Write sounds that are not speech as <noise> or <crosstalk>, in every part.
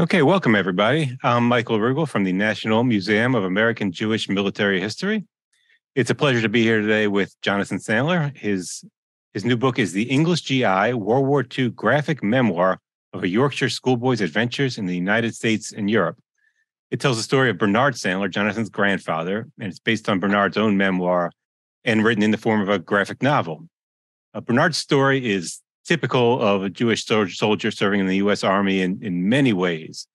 Okay, welcome everybody. I'm Michael Rugel from the National Museum of American Jewish Military History. It's a pleasure to be here today with Jonathan Sandler. His his new book is The English GI World War II Graphic Memoir of a Yorkshire Schoolboy's Adventures in the United States and Europe. It tells the story of Bernard Sandler, Jonathan's grandfather, and it's based on Bernard's own memoir and written in the form of a graphic novel. Uh, Bernard's story is typical of a Jewish soldier serving in the U.S. Army in, in many ways.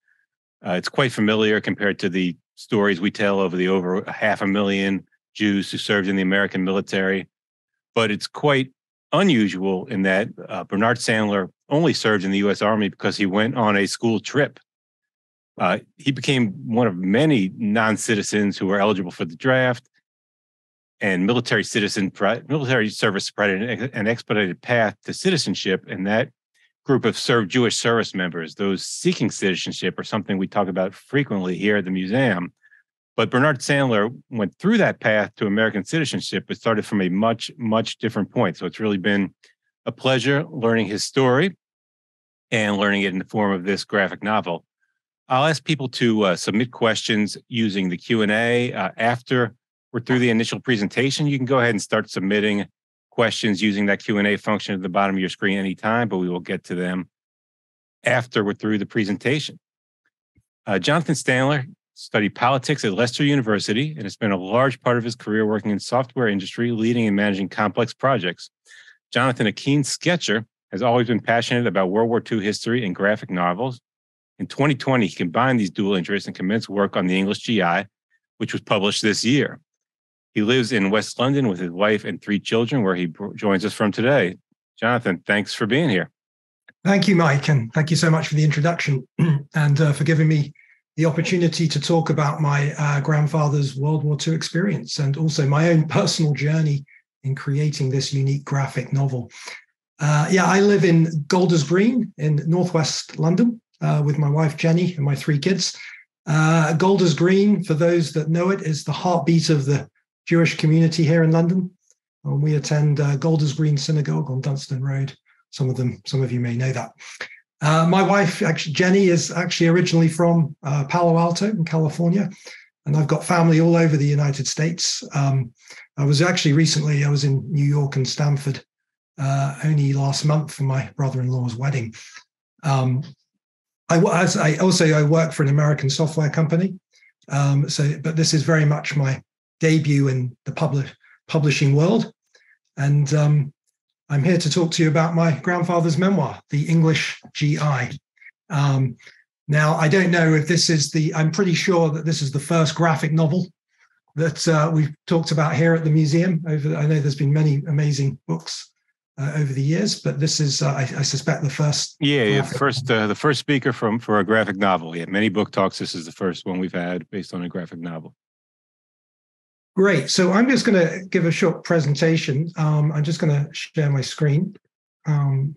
Uh, it's quite familiar compared to the stories we tell of the over half a million Jews who served in the American military, but it's quite unusual in that uh, Bernard Sandler only served in the U.S. Army because he went on a school trip. Uh, he became one of many non-citizens who were eligible for the draft, and military citizen military service provided an expedited path to citizenship. And that group of served Jewish service members, those seeking citizenship, are something we talk about frequently here at the museum. But Bernard Sandler went through that path to American citizenship, but started from a much, much different point. So it's really been a pleasure learning his story and learning it in the form of this graphic novel. I'll ask people to uh, submit questions using the Q&A. Uh, after we're through the initial presentation, you can go ahead and start submitting questions using that Q&A function at the bottom of your screen anytime, but we will get to them after we're through the presentation. Uh, Jonathan Sandler studied politics at Leicester University and has spent a large part of his career working in software industry, leading and managing complex projects. Jonathan, a keen sketcher, has always been passionate about World War II history and graphic novels. In 2020, he combined these dual interests and commenced work on the English GI, which was published this year. He lives in West London with his wife and three children, where he joins us from today. Jonathan, thanks for being here. Thank you, Mike, and thank you so much for the introduction <clears throat> and uh, for giving me the opportunity to talk about my uh, grandfather's World War II experience and also my own personal journey in creating this unique graphic novel. Uh, yeah, I live in Golders Green in northwest London uh, with my wife Jenny and my three kids. Uh, Golders Green, for those that know it, is the heartbeat of the Jewish community here in London. And we attend uh, Golders Green Synagogue on Dunstan Road. Some of them, some of you may know that. Uh, my wife, actually, Jenny, is actually originally from uh, Palo Alto in California, and I've got family all over the United States. Um, I was actually recently, I was in New York and Stanford uh, only last month for my brother-in-law's wedding. Um, I, I, also I work for an American software company, um, so but this is very much my debut in the public publishing world, and um, I'm here to talk to you about my grandfather's memoir, The English GI. Um, now, I don't know if this is the, I'm pretty sure that this is the first graphic novel that uh, we've talked about here at the museum. Over, I know there's been many amazing books uh, over the years, but this is, uh, I, I, suspect, the first. Yeah, yeah first, uh, the first speaker from for a graphic novel. Yeah, many book talks. This is the first one we've had based on a graphic novel. Great. So I'm just going to give a short presentation. Um, I'm just going to share my screen. Um,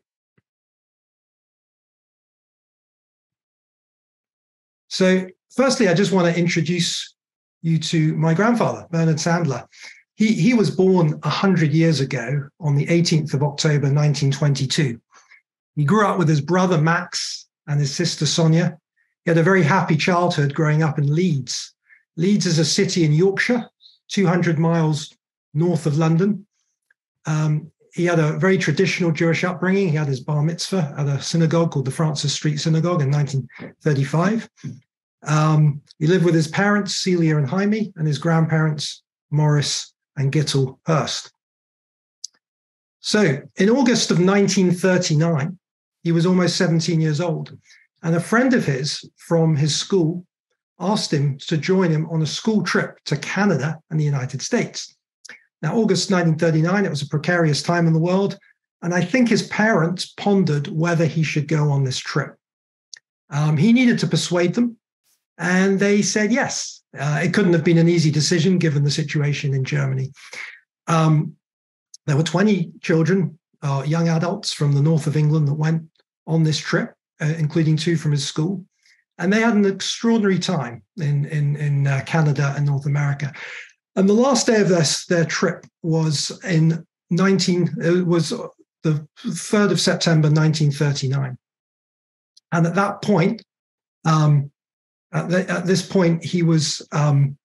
so firstly, I just want to introduce you to my grandfather, Bernard Sandler. He, he was born 100 years ago on the 18th of October, 1922. He grew up with his brother Max and his sister Sonia. He had a very happy childhood growing up in Leeds. Leeds is a city in Yorkshire, 200 miles north of London. Um, he had a very traditional Jewish upbringing. He had his bar mitzvah at a synagogue called the Francis Street Synagogue in 1935. Um, he lived with his parents, Celia and Jaime, and his grandparents, Morris and Gittel Hurst. So in August of 1939, he was almost 17 years old, and a friend of his from his school asked him to join him on a school trip to Canada and the United States. Now, August 1939, it was a precarious time in the world. And I think his parents pondered whether he should go on this trip. Um, he needed to persuade them, and they said yes. Uh, it couldn't have been an easy decision given the situation in Germany. Um, there were 20 children, uh, young adults from the north of England that went on this trip, uh, including two from his school and they had an extraordinary time in in in uh, Canada and North America. And the last day of their their trip was in 19 it was the 3rd of September 1939. And at that point, Um, at, the, at, this point, he was um,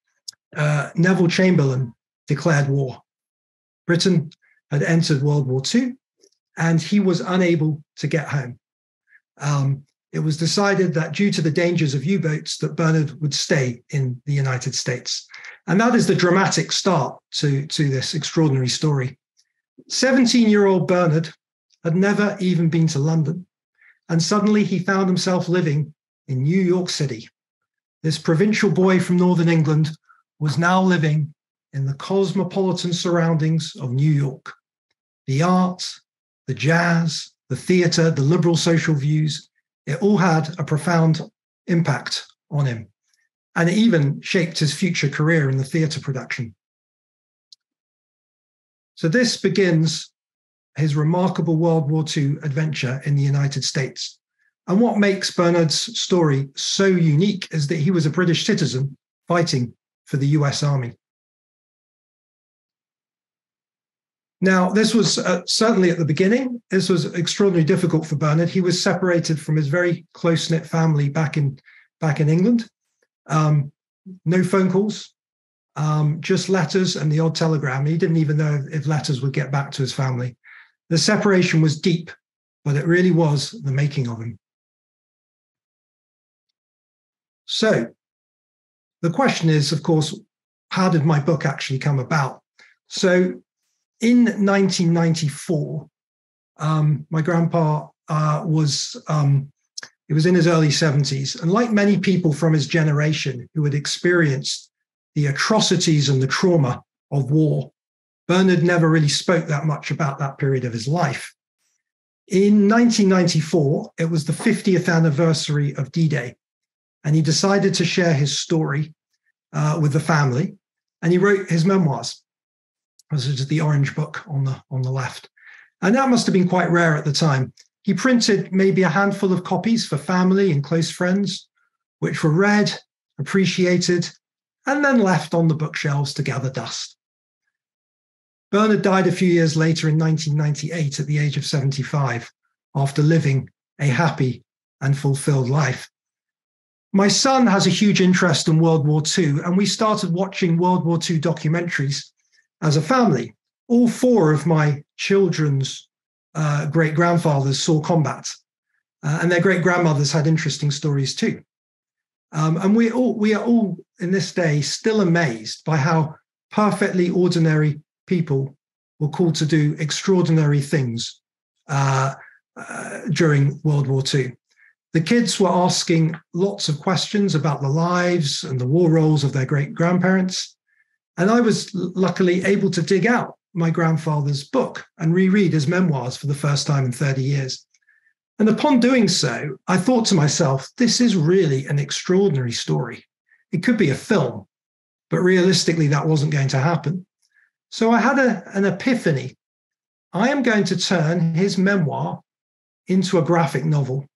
uh, Neville Chamberlain declared war. Britain had entered World War II, and he was unable to get home. Um, it was decided that due to the dangers of U-boats, that Bernard would stay in the United States, and that is the dramatic start to to this extraordinary story. 17-year-old Bernard had never even been to London, and suddenly he found himself living in New York City. This provincial boy from Northern England was now living in the cosmopolitan surroundings of New York. The art, the jazz, the theatre, the liberal social views, it all had a profound impact on him. And it even shaped his future career in the theatre production. So this begins his remarkable World War II adventure in the United States. And what makes Bernard's story so unique is that he was a British citizen fighting for the US Army. Now, this was uh, certainly at the beginning, this was extraordinarily difficult for Bernard. He was separated from his very close knit family back in, back in England. Um, no phone calls, um, just letters and the odd telegram. He didn't even know if letters would get back to his family. The separation was deep, but it really was the making of him. So, the question is, of course, how did my book actually come about? So, in 1994, um, my grandpa uh, was um, he was in his early 70s, and like many people from his generation who had experienced the atrocities and the trauma of war, Bernard never really spoke that much about that period of his life. In 1994, it was the 50th anniversary of D Day, and he decided to share his story uh, with the family, and he wrote his memoirs. This is the orange book on the on the left. And that must have been quite rare at the time. He printed maybe a handful of copies for family and close friends, which were read, appreciated, and then left on the bookshelves to gather dust. Bernard died a few years later in 1998 at the age of 75 after living a happy and fulfilled life. My son has a huge interest in World War II, and we started watching World War II documentaries as a family. All four of my children's uh, great grandfathers saw combat, uh, and their great grandmothers had interesting stories too. Um, and we all we are all in this day still amazed by how perfectly ordinary people were called to do extraordinary things uh, uh during World War II. The kids were asking lots of questions about the lives and the war roles of their great grandparents. And I was luckily able to dig out my grandfather's book and reread his memoirs for the first time in 30 years. And upon doing so, I thought to myself, this is really an extraordinary story. It could be a film, but realistically, that wasn't going to happen. So I had a, an epiphany. I am going to turn his memoir into a graphic novel,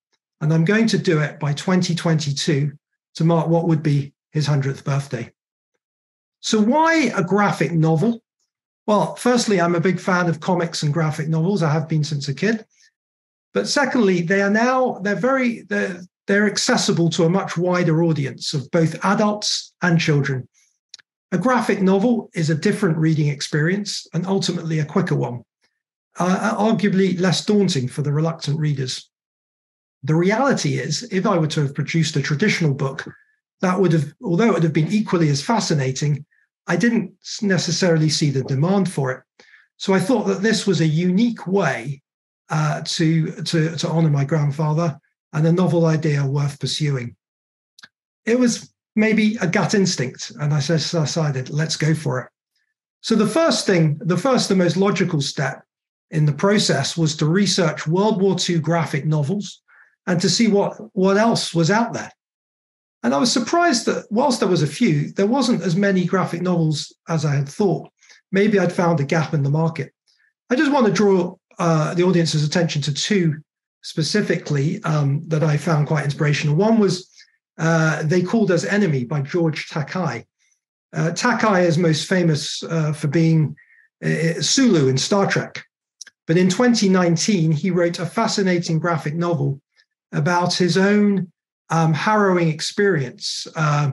and I'm going to do it by 2022 to mark what would be his 100th birthday. So, why a graphic novel? Well, firstly, I'm a big fan of comics and graphic novels. I have been since a kid. But secondly, they are now they're very they're, they're accessible to a much wider audience of both adults and children. A graphic novel is a different reading experience and ultimately a quicker one, uh, arguably less daunting for the reluctant readers. The reality is, if I were to have produced a traditional book that would have, although it would have been equally as fascinating, I didn't necessarily see the demand for it. So I thought that this was a unique way uh, to, to, to honor my grandfather and a novel idea worth pursuing. It was maybe a gut instinct, and I decided, let's go for it. So the first thing, the first, the most logical step in the process was to research World War II graphic novels and to see what, what else was out there. And I was surprised that whilst there was a few, there wasn't as many graphic novels as I had thought. Maybe I'd found a gap in the market. I just want to draw uh, the audience's attention to two specifically um, that I found quite inspirational. One was uh, They Called Us Enemy by George Takei. Uh, Takei is most famous uh, for being uh, Sulu in Star Trek. But in 2019, he wrote a fascinating graphic novel about his own um, harrowing experience uh,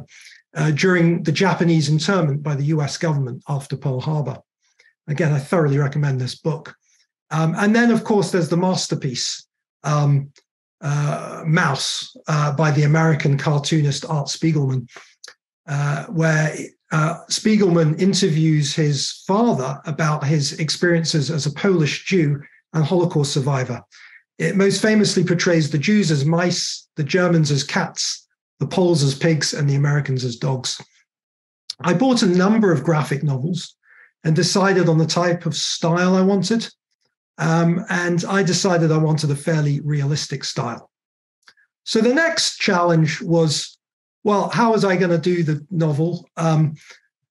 uh, during the Japanese internment by the US government after Pearl Harbor. Again, I thoroughly recommend this book. Um, and then, of course, there's the masterpiece, um, uh, Maus, uh, by the American cartoonist Art Spiegelman, uh, where uh, Spiegelman interviews his father about his experiences as a Polish Jew and Holocaust survivor. It most famously portrays the Jews as mice, the Germans as cats, the Poles as pigs, and the Americans as dogs. I bought a number of graphic novels and decided on the type of style I wanted. Um, and I decided I wanted a fairly realistic style. So the next challenge was well, how was I going to do the novel? Um,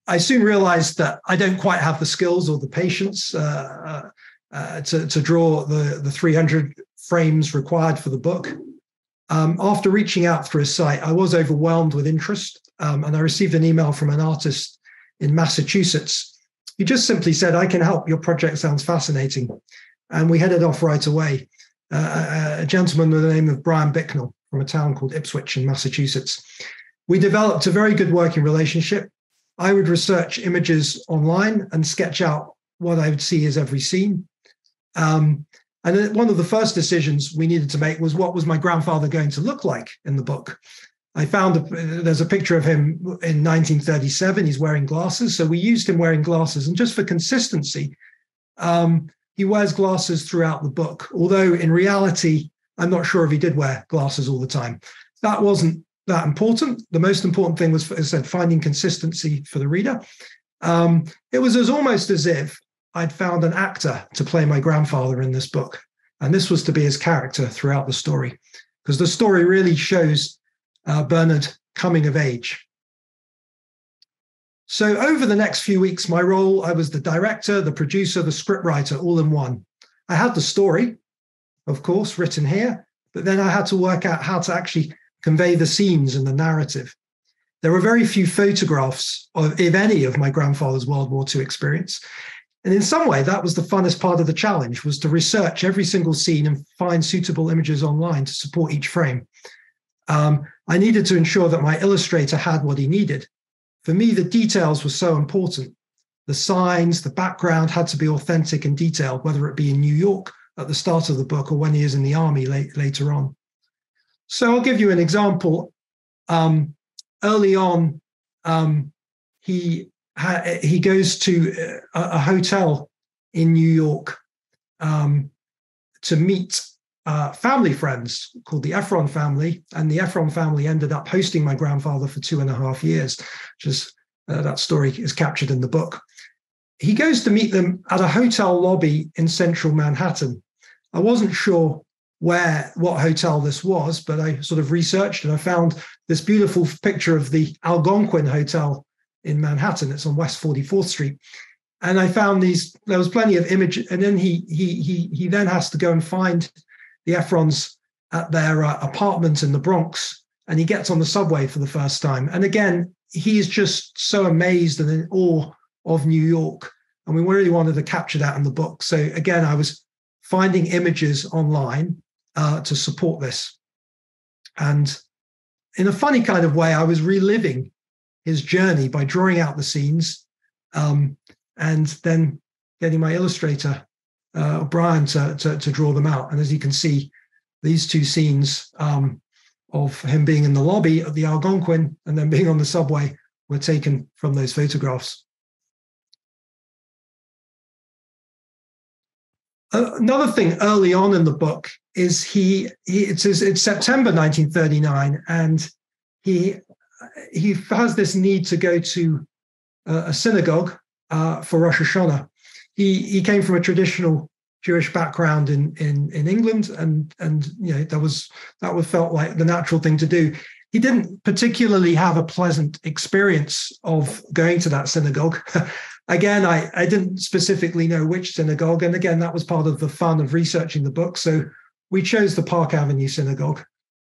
I soon realized that I don't quite have the skills or the patience uh, uh, uh to, to draw the, the 300 frames required for the book. Um, after reaching out through a site, I was overwhelmed with interest, um, and I received an email from an artist in Massachusetts. He just simply said, I can help. Your project sounds fascinating. And we headed off right away. Uh, a gentleman with the name of Brian Bicknell from a town called Ipswich in Massachusetts. We developed a very good working relationship. I would research images online and sketch out what I would see as every scene. Um, and one of the first decisions we needed to make was what was my grandfather going to look like in the book? I found a, there's a picture of him in 1937. He's wearing glasses. So we used him wearing glasses. And just for consistency, um, he wears glasses throughout the book. Although in reality, I'm not sure if he did wear glasses all the time. That wasn't that important. The most important thing was, as I said, finding consistency for the reader. Um, it was as almost as if I'd found an actor to play my grandfather in this book. And this was to be his character throughout the story, because the story really shows uh, Bernard coming of age. So, over the next few weeks, my role, I was the director, the producer, the scriptwriter, all in one. I had the story, of course, written here, but then I had to work out how to actually convey the scenes and the narrative. There were very few photographs of, if any, of my grandfather's World War II experience. And in some way, that was the funnest part of the challenge was to research every single scene and find suitable images online to support each frame. Um, I needed to ensure that my illustrator had what he needed. For me, the details were so important. The signs, the background had to be authentic and detailed, whether it be in New York at the start of the book or when he is in the army late, later on. So I'll give you an example. Um, early on, um, he he goes to a, a, hotel in New York um, to meet uh, family friends called the Ephron family, and the Ephron family ended up hosting my grandfather for two and a half years. Just uh, that story is captured in the book. He goes to meet them at a hotel lobby in central Manhattan. I wasn't sure where what hotel this was, but I sort of researched and I found this beautiful picture of the Algonquin Hotel in Manhattan. It's on West 44th Street. And I found these, there was plenty of image. And then he he he he then has to go and find the Ephrons at their uh, apartment in the Bronx. And he gets on the subway for the first time. And again, he's just so amazed and in awe of New York. And we really wanted to capture that in the book. So again, I was finding images online uh, to support this. And in a funny kind of way, I was reliving his journey by drawing out the scenes um, and then getting my illustrator, uh, Brian, to, to, to, draw them out. And as you can see, these two scenes um, of him being in the lobby of the Algonquin and then being on the subway were taken from those photographs. another thing early on in the book is he, he it's, it's September 1939 and he he has this need to go to a synagogue uh, for Rosh Hashanah. He he came from a traditional Jewish background in in in England, and and you know that was that was felt like the natural thing to do. He didn't particularly have a pleasant experience of going to that synagogue. <laughs> again, I I didn't specifically know which synagogue, and again that was part of the fun of researching the book. So we chose the Park Avenue Synagogue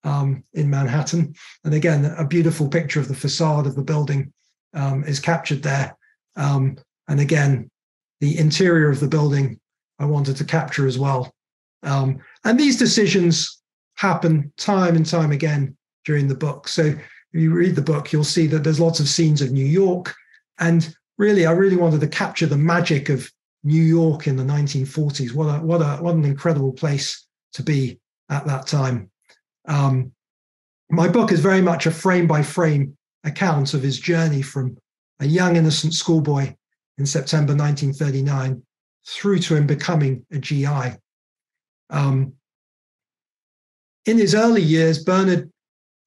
um, in Manhattan. And again, a beautiful picture of the facade of the building um, is captured there. Um, and again, the interior of the building I wanted to capture as well. Um, and these decisions happen time and time again during the book. So if you read the book, you'll see that there's lots of scenes of New York. And really, I really wanted to capture the magic of New York in the 1940s. What a what a what an incredible place to be at that time. Um, my book is very much a frame by frame account of his journey from a young innocent schoolboy in September 1939 through to him becoming a GI. Um, in his early years, Bernard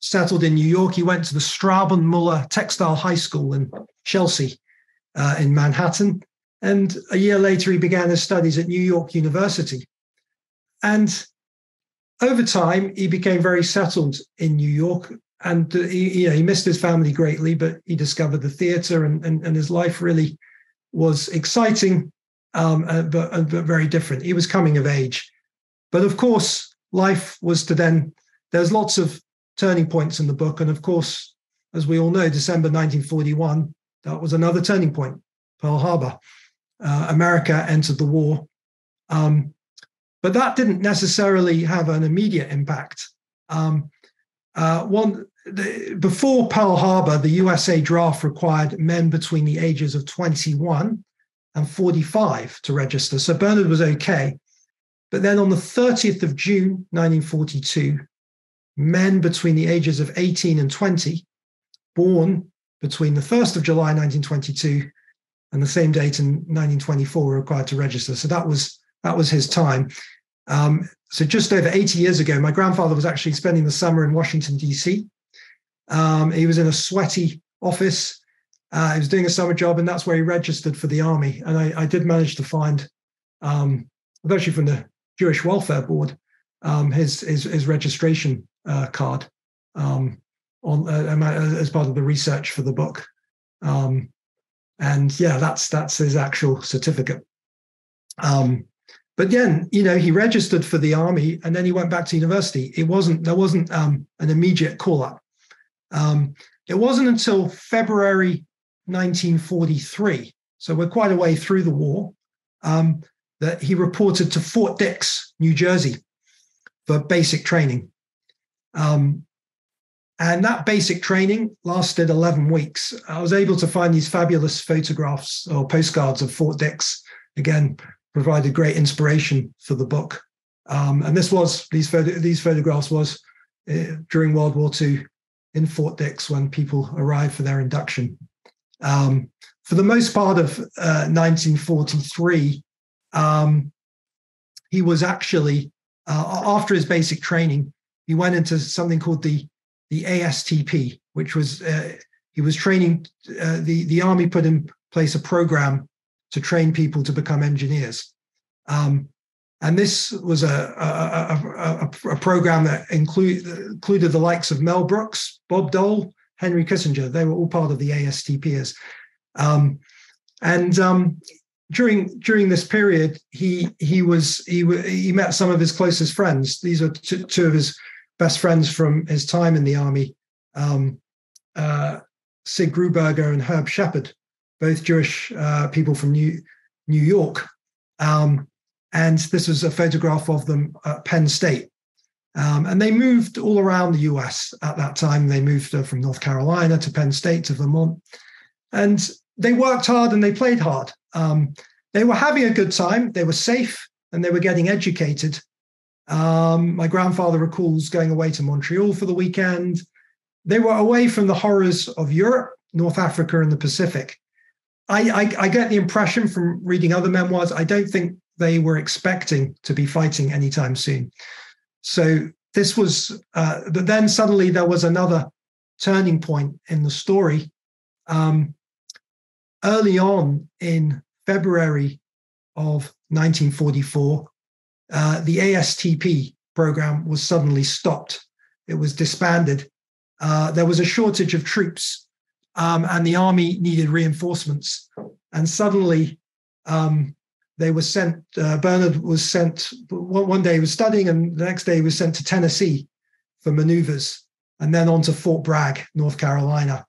settled in New York. He went to the Straubenmuller Textile High School in Chelsea, uh, in Manhattan. And a year later, he began his studies at New York University. And over time, he became very settled in New York. And uh, he, you know, he missed his family greatly, but he discovered the theater, and, and, and his life really was exciting, um, uh, but, uh, but very different. He was coming of age. But of course, life was to then, there's lots of turning points in the book. And of course, as we all know, December 1941, that was another turning point, Pearl Harbor. Uh, America entered the war. Um, but that didn't necessarily have an immediate impact. Um, uh, one the, before Pearl Harbor, the USA draft required men between the ages of 21 and 45 to register. So Bernard was okay. But then on the 30th of June, 1942, men between the ages of 18 and 20, born between the 1st of July 1922 and the same date in 1924 were required to register. So that was that was his time. Um, so just over 80 years ago, my grandfather was actually spending the summer in Washington D.C. Um, he was in a sweaty office. Uh, he was doing a summer job, and that's where he registered for the army. And I, I did manage to find, um, from the Jewish Welfare Board, um, his, his, his registration uh, card um, on uh, as part of the research for the book. Um, and yeah, that's that's his actual certificate. Um, but again, you know, he registered for the army and then he went back to university. It wasn't there wasn't um, an immediate call up. Um, it wasn't until February 1943, so we're quite a way through the war, um, that he reported to Fort Dix, New Jersey, for basic training. Um, and that basic training lasted 11 weeks. I was able to find these fabulous photographs or postcards of Fort Dix. Again, provided great inspiration for the book. Um, and this was these photo, these photographs was uh, during World War II in Fort Dix when people arrived for their induction. Um, for the most part of uh, 1943, um, he was actually uh, after his basic training, he went into something called the the ASTP, which was uh, he was training uh, the the army put in place a program to train people to become engineers. Um, and this was a, a, a, a program that include, included the likes of Mel Brooks, Bob Dole, Henry Kissinger. They were all part of the ASTPers. Um, and um, during during this period, he he was he he met some of his closest friends. These are two, two of his best friends from his time in the army, um, uh, Sig Gruberger and Herb Shepard, both Jewish uh, people from New New York. Um, and this was a photograph of them at Penn State. Um, and they moved all around the US at that time. They moved uh, from North Carolina to Penn State to Vermont. And they worked hard and they played hard. Um, they were having a good time. They were safe and they were getting educated. Um, my grandfather recalls going away to Montreal for the weekend. They were away from the horrors of Europe, North Africa, and the Pacific. I, I, I get the impression from reading other memoirs, I don't think they were expecting to be fighting anytime soon. So this was, uh, but then suddenly there was another turning point in the story. Um, early on in February of 1944, uh, the ASTP program was suddenly stopped. It was disbanded. Uh, there was a shortage of troops, um, and the army needed reinforcements. And suddenly, um, they were sent. Uh, Bernard was sent. One day he was studying, and the next day he was sent to Tennessee for maneuvers, and then on to Fort Bragg, North Carolina.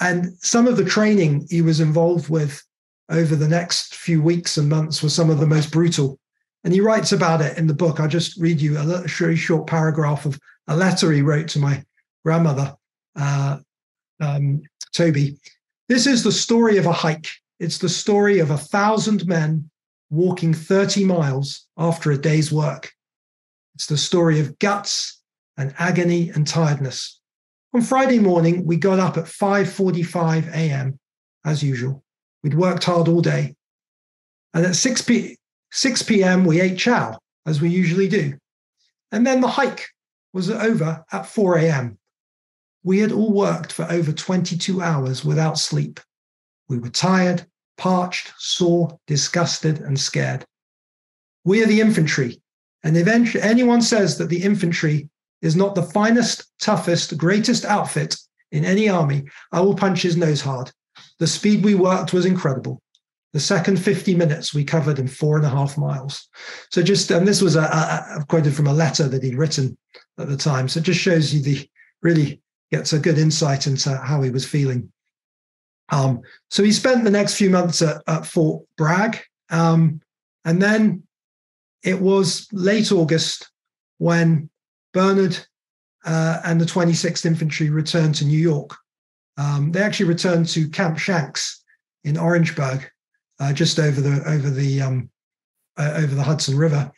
And some of the training he was involved with over the next few weeks and months was some of the most brutal and he writes about it in the book. I'll just read you a very short paragraph of a letter he wrote to my grandmother, uh, um, Toby. This is the story of a hike. It's the story of a thousand men walking 30 miles after a day's work. It's the story of guts and agony and tiredness. On Friday morning, we got up at 5:45 a.m. as usual. We'd worked hard all day. And at 6 p 6 p.m. we ate chow, as we usually do. And then the hike was over at 4 a.m. We had all worked for over 22 hours without sleep. We were tired, parched, sore, disgusted, and scared. We are the infantry, and if anyone says that the infantry is not the finest, toughest, greatest outfit in any army, I will punch his nose hard. The speed we worked was incredible. The second 50 minutes we covered in four and a half miles. So just, and this was a, a, a quoted from a letter that he'd written at the time. So it just shows you the really gets a good insight into how he was feeling. Um, so he spent the next few months at, at Fort Bragg. Um, and then it was late August when Bernard uh, and the 26th Infantry returned to New York. Um, they actually returned to Camp Shanks in Orangeburg, uh, just over the over the um, uh, over the Hudson River.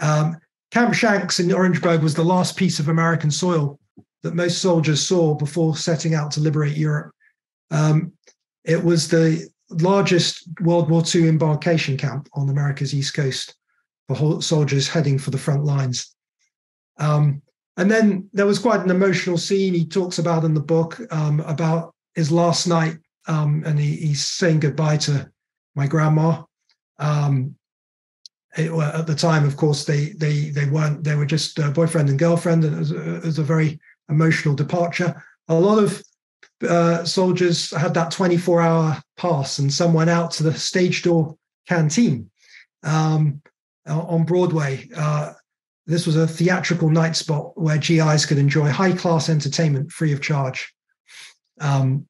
Um, Camp Shanks in Orangeburg was the last piece of American soil that most soldiers saw before setting out to liberate Europe. Um, it was the largest World War II embarkation camp on America's East Coast for soldiers heading for the front lines. Um, and then there was quite an emotional scene he talks about in the book um, about his last night, um, and he, he's saying goodbye to my grandma. Um, it, at the time, of course, they they they weren't. They were just boyfriend and girlfriend, and it was, it was a very emotional departure. A lot of uh, soldiers had that 24 hour pass and some went out to the stage door canteen um, on Broadway. Uh, this was a theatrical night spot where GIs could enjoy high class entertainment free of charge. Um,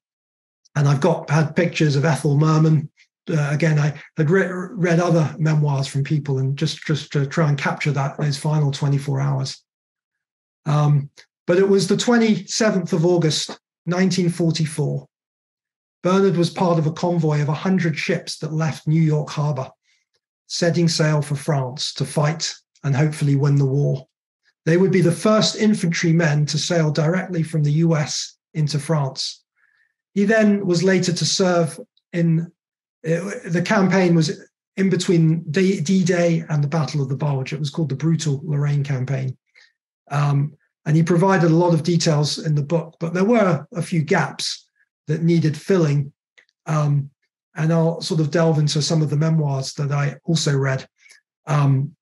and I've got had pictures of Ethel Merman. Uh, again, I had re- read other memoirs from people and just just to try and capture that those final 24 hours. Um, but it was the 27th of August, 1944. Bernard was part of a convoy of 100 ships that left New York Harbor, setting sail for France to fight and hopefully win the war. They would be the first infantrymen to sail directly from the US into France. He then was later to serve in uh, the campaign was in between D Day and the Battle of the Bulge. It was called the Brutal Lorraine Campaign. Um, and he provided a lot of details in the book, but there were a few gaps that needed filling. Um, and I'll sort of delve into some of the memoirs that I also read. Um,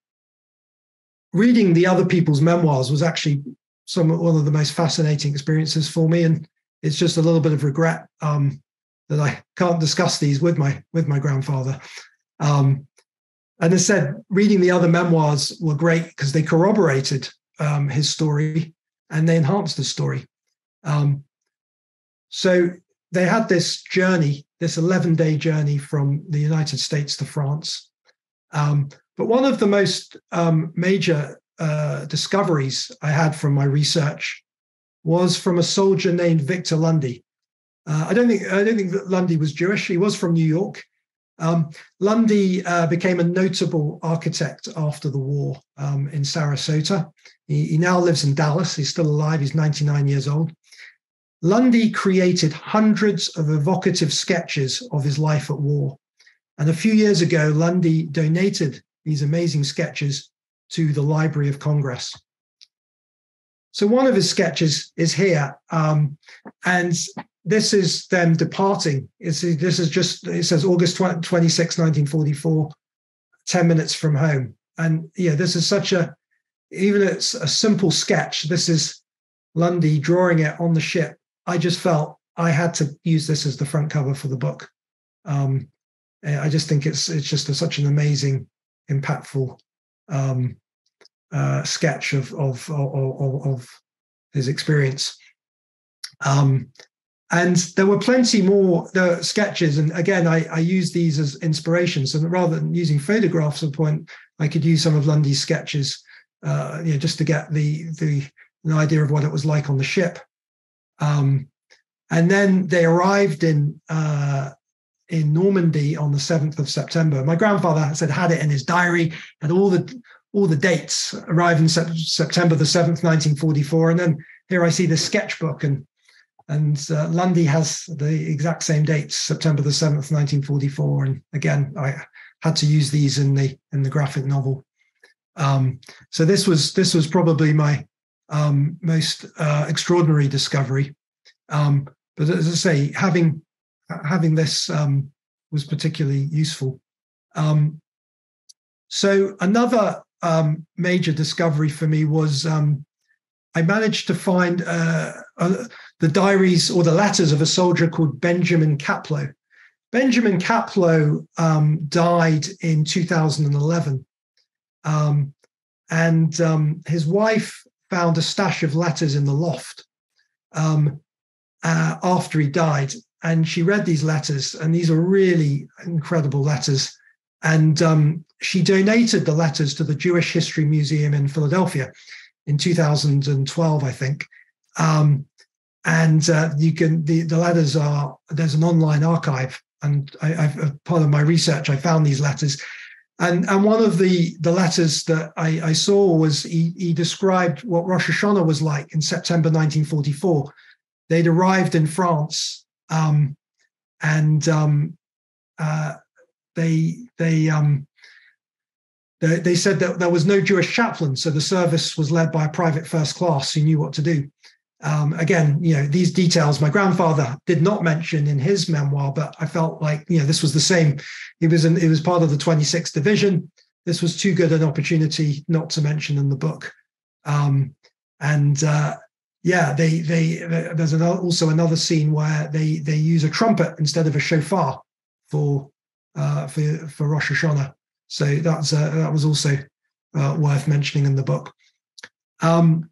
reading the other people's memoirs was actually some one of the most fascinating experiences for me, and it's just a little bit of regret um, that I can't discuss these with my with my grandfather. Um, and as said, reading the other memoirs were great because they corroborated um, his story and they enhanced the story. Um, so they had this journey, this 11 day journey from the United States to France. Um, but one of the most um, major uh, discoveries I had from my research was from a soldier named Victor Lundy. Uh, I don't think I don't think that Lundy was Jewish. He was from New York, um, Lundy uh, became a notable architect after the war um, in Sarasota. He, he, now lives in Dallas. He's still alive. He's 99 years old. Lundy created hundreds of evocative sketches of his life at war. And a few years ago, Lundy donated these amazing sketches to the Library of Congress. So one of his sketches is here. Um, and this is them departing. It's, this is just, it says August 26, 1944, 10 minutes from home. And yeah, this is such a, even it's a simple sketch, this is Lundy drawing it on the ship. I just felt I had to use this as the front cover for the book. Um, I just think it's it's just a, such an amazing, impactful um, uh, sketch of of, of of his experience. Um, and there were plenty more sketches. And again, I, I use these as inspiration. So rather than using photographs at the point, I could use some of Lundy's sketches, uh, you know, just to get the, the, the idea of what it was like on the ship. Um, and then they arrived in uh, in Normandy on the 7th of September. My grandfather said had it in his diary, had all the all the dates arrived in September the 7th, 1944. And then here I see the sketchbook and and uh, Lundy has the exact same dates, September the 7th, 1944. And again, I had to use these in the in the graphic novel. Um, so this was this was probably my um, most uh, extraordinary discovery. Um, but as I say, having having this um, was particularly useful. Um, so another um, major discovery for me was um, I managed to find uh, uh, the diaries or the letters of a soldier called Benjamin Kaplow. Benjamin Kaplow um, died in 2011. Um, and um, his wife found a stash of letters in the loft um, uh, after he died. And she read these letters, and these are really incredible letters. And um, she donated the letters to the Jewish History Museum in Philadelphia in 2012, I think. Um, and uh, you can the, the letters are there's an online archive, and I, I've part of my research I found these letters, and and one of the the letters that I, I saw was he, he described what Rosh Hashanah was like in September 1944. They'd arrived in France, um, and um, uh, they they um, they, they said that there was no Jewish chaplain, so the service was led by a private first class who knew what to do. Um, again, you know, these details my grandfather did not mention in his memoir, but I felt like you know this was the same. He was it was part of the 26th Division. This was too good an opportunity not to mention in the book. Um, and uh, yeah, they they there's also another scene where they they use a trumpet instead of a shofar for uh, for for Rosh Hashanah. So that's uh, that was also uh, worth mentioning in the book. Um,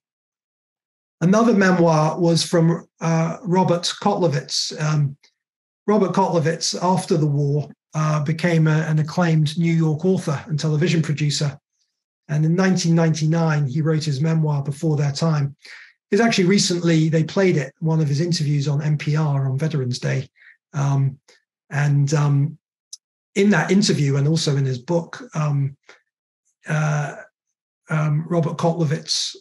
another memoir was from uh, Robert Kotlowitz. Um, Robert Kotlowitz, after the war, uh, became a, an acclaimed New York author and television producer. And in 1999, he wrote his memoir Before Their Time. It's actually recently they played it, one of his interviews on NPR on Veterans Day. Um, and um, in that interview and also in his book, um, uh, um, Robert Kotlowitz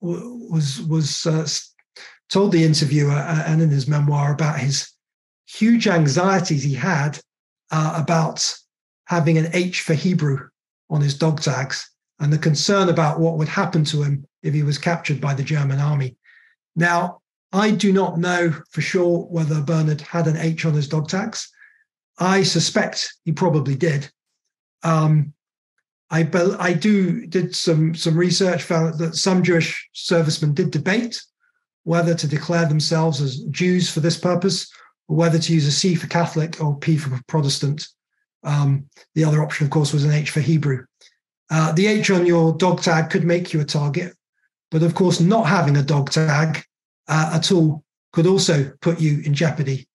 w- was was uh, told the interviewer uh, and in his memoir about his huge anxieties he had uh, about having an H for Hebrew on his dog tags and the concern about what would happen to him if he was captured by the German army. Now, I do not know for sure whether Bernard had an H on his dog tags. I suspect he probably did. Um, I I do did some some research found that some Jewish servicemen did debate whether to declare themselves as Jews for this purpose or whether to use a C for Catholic or P for Protestant. Um, the other option, of course, was an H for Hebrew. Uh, the H on your dog tag could make you a target, but of course, not having a dog tag uh, at all could also put you in jeopardy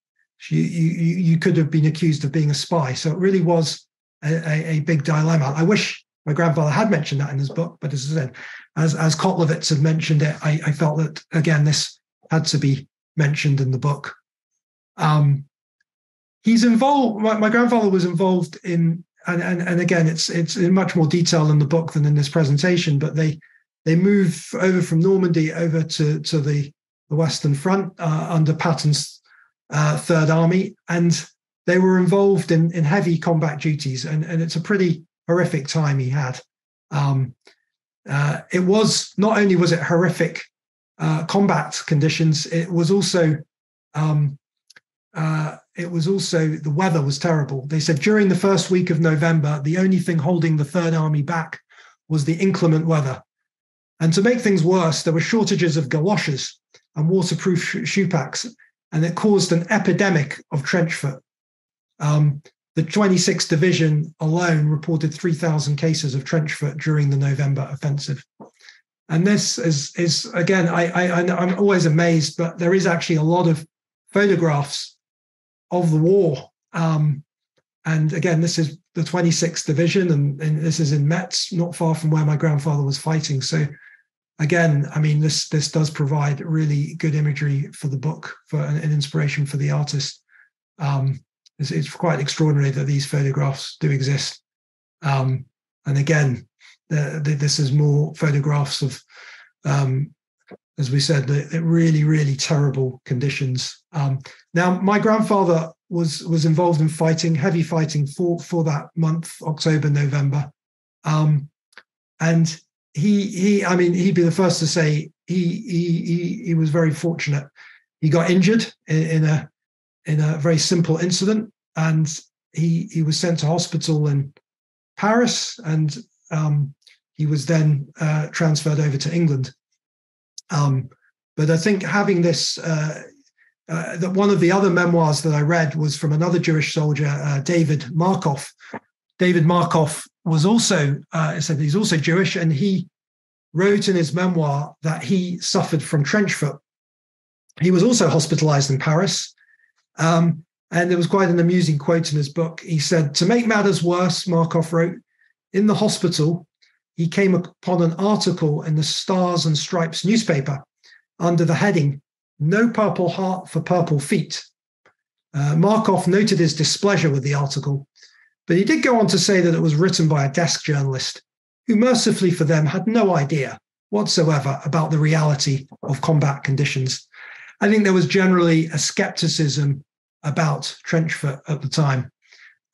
you, you, you could have been accused of being a spy. So it really was a, a, a, big dilemma. I wish my grandfather had mentioned that in his book, but as I said, as, as had mentioned it, I, I felt that, again, this had to be mentioned in the book. Um, he's involved, my, my grandfather was involved in, and, and, and again, it's, it's in much more detail in the book than in this presentation, but they, they move over from Normandy over to, to the, the Western Front uh, under Patton's uh, Third Army, and they were involved in, in heavy combat duties, and, and it's a pretty horrific time he had. Um, uh, it was not only was it horrific uh, combat conditions, it was also um, uh, it was also the weather was terrible. They said during the first week of November, the only thing holding the Third Army back was the inclement weather. And to make things worse, there were shortages of galoshes and waterproof shoe packs and it caused an epidemic of trench foot. Um, the 26th Division alone reported 3,000 cases of trench foot during the November offensive. And this is, is again, I, I, I'm always amazed, but there is actually a lot of photographs of the war. Um, and again, this is the 26th Division, and, and, this is in Metz, not far from where my grandfather was fighting. So again, I mean, this this does provide really good imagery for the book for an, an inspiration for the artist. Um, it's, it's, quite extraordinary that these photographs do exist. Um, and again, the, the, this is more photographs of, um, as we said, the, the, really, really terrible conditions. Um, now, my grandfather was was involved in fighting, heavy fighting for for that month, October, November, um, and he he. I mean, he'd be the first to say he he he, he was very fortunate. He got injured in, in a in a very simple incident, and he he was sent to hospital in Paris, and um, he was then uh, transferred over to England. Um, but I think having this, uh, uh, that one of the other memoirs that I read was from another Jewish soldier, uh, David Markov. David Markov was also, uh, said he's also Jewish, and he wrote in his memoir that he suffered from trench foot. He was also hospitalized in Paris. Um, and there was quite an amusing quote in his book. He said, To make matters worse, Markov wrote, in the hospital, he came upon an article in the Stars and Stripes newspaper under the heading, No Purple Heart for Purple Feet. Uh, Markov noted his displeasure with the article, but he did go on to say that it was written by a desk journalist who, mercifully for them, had no idea whatsoever about the reality of combat conditions. I think there was generally a skepticism about trench foot at the time.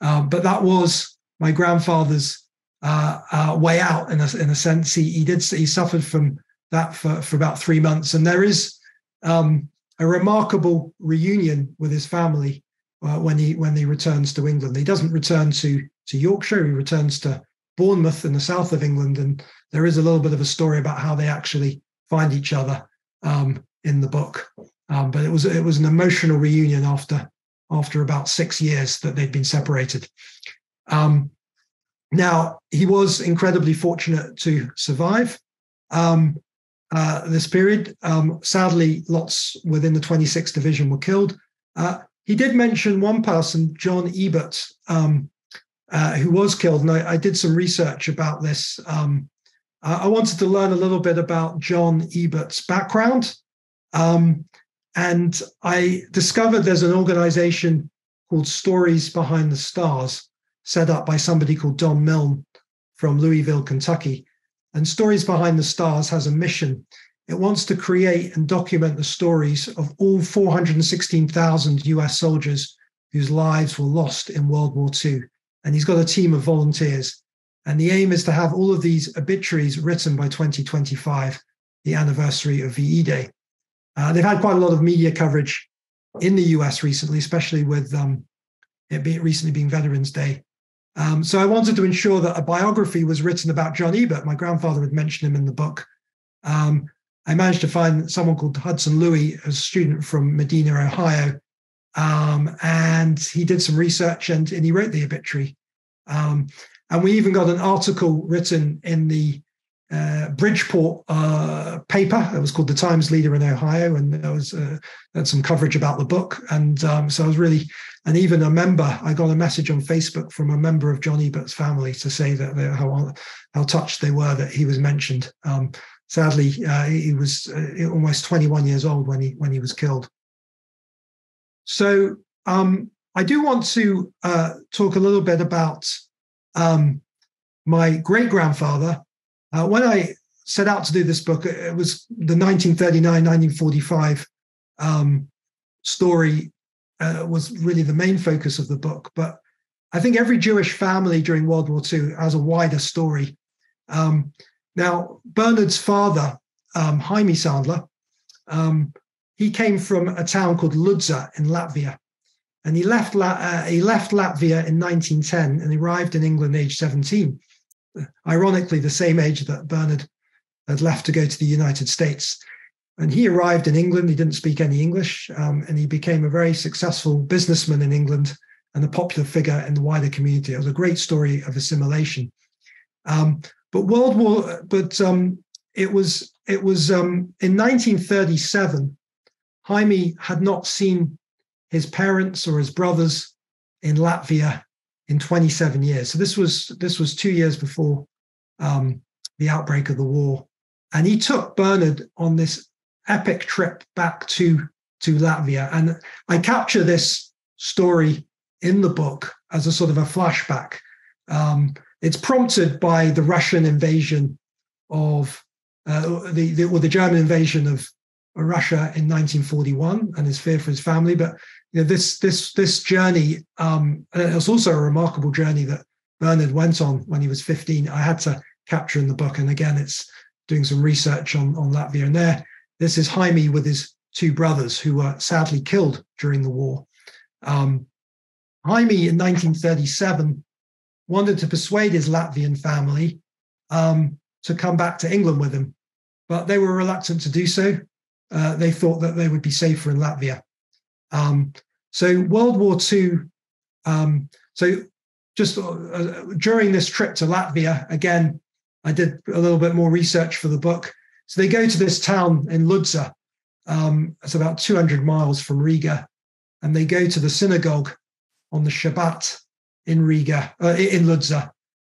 Um, but that was my grandfather's uh, uh, way out in a, in a sense. He, he did he suffered from that for, for about three months, and there is um, a remarkable reunion with his family uh, when he when he returns to England. He doesn't return to to Yorkshire. He returns to Bournemouth in the south of England, and there is a little bit of a story about how they actually find each other um, in the book. Um, but it was it was an emotional reunion after after about six years that they'd been separated. Um, now, he was incredibly fortunate to survive um, uh, this period. Um, sadly, lots within the 26th Division were killed. Uh, he did mention one person, John Ebert, um, uh, who was killed. And I, I, did some research about this. Um, I wanted to learn a little bit about John Ebert's background. Um, and I discovered there's an organization called Stories Behind the Stars, set up by somebody called Don Milne from Louisville, Kentucky. And Stories Behind the Stars has a mission. It wants to create and document the stories of all 416,000 US soldiers whose lives were lost in World War II. And he's got a team of volunteers. And the aim is to have all of these obituaries written by 2025, the anniversary of VE Day. Uh, they've had quite a lot of media coverage in the US recently, especially with um, it being recently being Veterans Day. Um, so I wanted to ensure that a biography was written about John Ebert. My grandfather had mentioned him in the book. Um, I managed to find someone called Hudson Louis, a student from Medina, Ohio, um, and he did some research and, and he wrote the obituary. Um, and we even got an article written in the uh, Bridgeport uh, paper. It was called the Times Leader in Ohio, and there was uh, had some coverage about the book. And um, so I was really, and even a member, I got a message on Facebook from a member of John Ebert's family to say that how how touched they were that he was mentioned. Um, sadly, uh, he was uh, almost 21 years old when he when he was killed. So um, I do want to uh, talk a little bit about um, my great grandfather when I set out to do this book, it was the 1939 1945 um, story uh, was really the main focus of the book. But I think every Jewish family during World War II has a wider story. Um, now, Bernard's father, um, Jaime Sandler, um, he came from a town called Ludza in Latvia. And he left, uh, he left Latvia in 1910 and arrived in England age 17 ironically the same age that Bernard had left to go to the United States. And he arrived in England. He didn't speak any English, um, and he became a very successful businessman in England and a popular figure in the wider community. It was a great story of assimilation. Um, but World War, but um, it was it was um, in 1937. Jaime had not seen his parents or his brothers in Latvia in 27 years. So this was this was two years before um, the outbreak of the war. and he took Bernard on this epic trip back to to Latvia. And I capture this story in the book as a sort of a flashback. Um, it's prompted by the Russian invasion of uh, the, the or the German invasion of Russia in 1941 and his fear for his family. But you know, this this this journey, um, it was also a remarkable journey that Bernard went on when he was 15. I had to capture in the book, and again, it's doing some research on on Latvia. And there, this is Jaime with his two brothers who were sadly killed during the war. Um, Jaime in 1937 wanted to persuade his Latvian family um, to come back to England with him, but they were reluctant to do so. Uh, they thought that they would be safer in Latvia. Um, so World War II. Um, so just uh, during this trip to Latvia, again, I did a little bit more research for the book. So they go to this town in Ludza. Um, it's about 200 miles from Riga, and they go to the synagogue on the Shabbat in Riga, uh, in Ludza.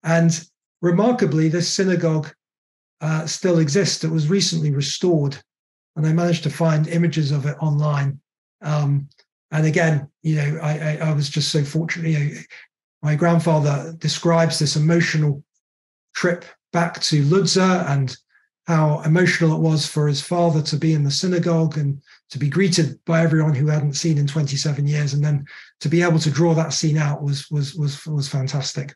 And remarkably, this synagogue uh, still exists. It was recently restored, and I managed to find images of it online. Um, and again, you know, I, I, I, was just so fortunate. You know, my grandfather describes this emotional trip back to Ludza and how emotional it was for his father to be in the synagogue and to be greeted by everyone who hadn't seen in 27 years, and then to be able to draw that scene out was was was was fantastic.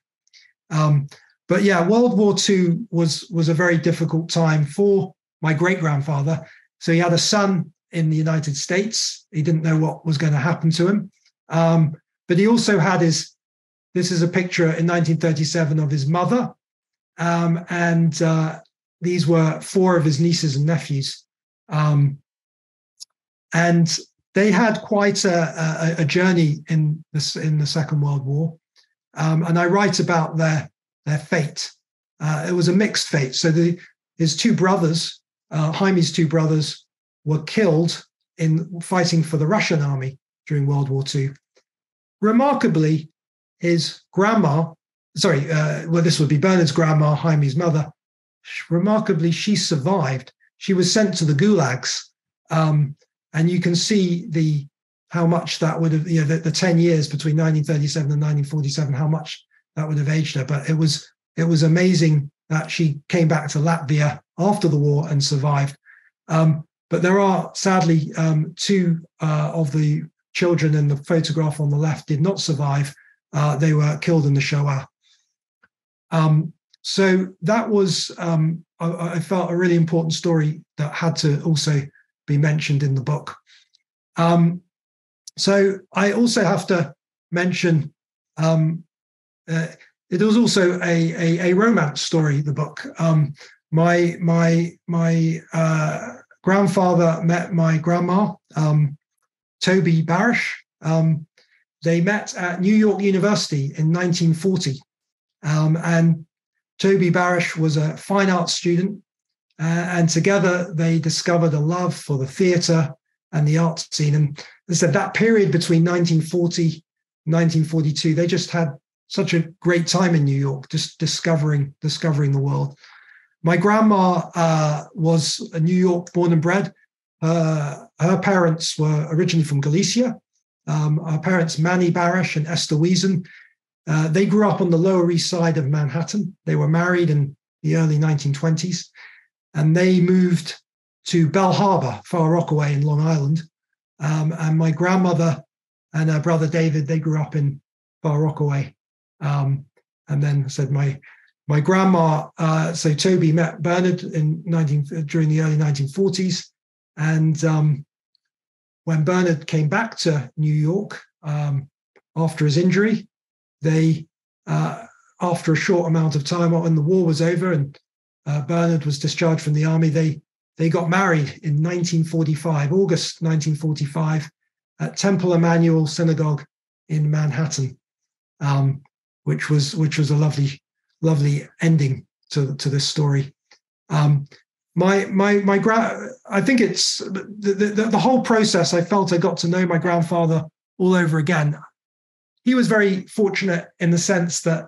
Um, but yeah, World War II was was a very difficult time for my great grandfather. So he had a son in the United States. He didn't know what was going to happen to him, um, but he also had his. This is a picture in 1937 of his mother, um, and uh, these were four of his nieces and nephews. Um, and they had quite a, a, a, journey in this in the Second World War. Um, and I write about their their fate. Uh, it was a mixed fate. So the, his two brothers, uh, Jaime's two brothers, were killed in fighting for the Russian army during World War II. Remarkably, his grandma, sorry, uh, well, this would be Bernard's grandma, Jaime's mother, remarkably, she survived. She was sent to the gulags, um, and you can see the how much that would have, you know, the, the 10 years between 1937 and 1947, how much that would have aged her. But it was it was amazing that she came back to Latvia after the war and survived. Um, but there are sadly um, two uh, of the children in the photograph on the left did not survive. Uh, they were killed in the Shoah. Um, so that was, um, I, I, felt, a really important story that had to also be mentioned in the book. Um, so I also have to mention um, uh, it was also a, a, a, romance story. The book. Um, my my my uh, grandfather met my grandma, um, Toby Barish. Um, they met at New York University in 1940, um, and Toby Barish was a fine arts student, uh, and together they discovered a love for the theatre and the art scene. And they said that period between 1940 1942, they just had such a great time in New York, just discovering discovering the world. My grandma uh, was a New York born and bred. Uh, her parents were originally from Galicia. Um, our parents, Manny Barish and Esther Wiesen, uh, they grew up on the Lower East Side of Manhattan. They were married in the early 1920s, and they moved to Belle Harbor, Far Rockaway in Long Island. Um, and my grandmother and her brother David, they grew up in Far Rockaway. Um, and then said my my grandma, uh, so Toby met Bernard in 19 during the early 1940s, and um, when Bernard came back to New York um, after his injury, they, uh, after a short amount of time, when the war was over and uh, Bernard was discharged from the army, they they got married in 1945, August 1945, at Temple Emanu-El Synagogue in Manhattan, um, which was which was a lovely lovely ending to to this story. Um, my my my gra- I think it's the, the the whole process. I felt I got to know my grandfather all over again he was very fortunate in the sense that